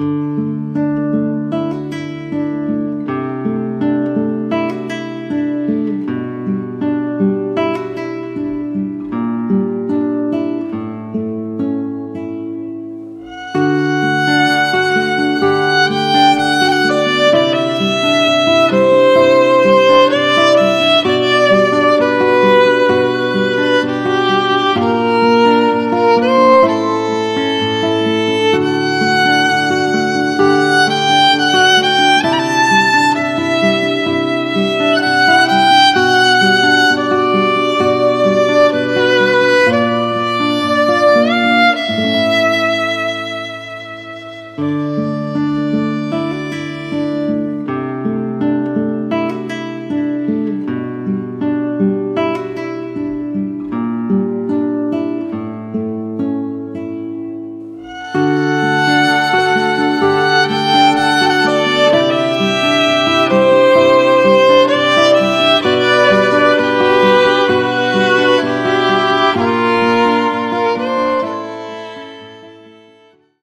Música thank